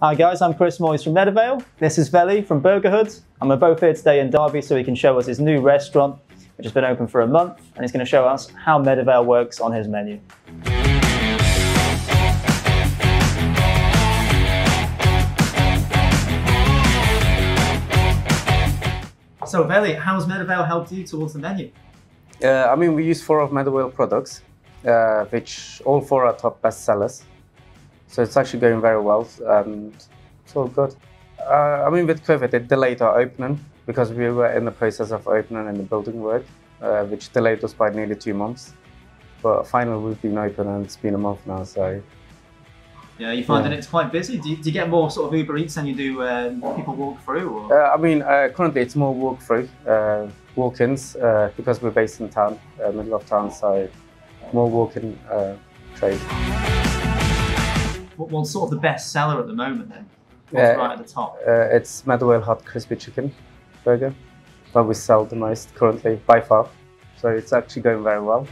Hi guys, I'm Chris Moyes from Meadowvale. This is Veli from Burgerhood. And we're both here today in Derby so he can show us his new restaurant, which has been open for a month, and he's going to show us how Meadowvale works on his menu. So Veli, how's Meadowvale helped you towards the menu? Uh, I mean, we use four of Meadowvale products, uh, which all four are top best sellers. So it's actually going very well and it's all good. Uh, I mean, with COVID, it delayed our opening because we were in the process of opening and the building work, uh, which delayed us by nearly two months. But finally, we've been open and it's been a month now, so Yeah, you find Yeah. it's quite busy? Do you, do you get more sort of Uber Eats than you do um, people walk through? Or? Uh, I mean, uh, currently it's more walk-through, uh, walk-ins, uh, because we're based in town, uh, middle of town, so more walk-in uh, trade. What, what's sort of the best seller at the moment then? What's Yeah. right at the top? Uh, it's Meadowvale Hot Crispy Chicken Burger that we sell the most currently by far. So it's actually going very well.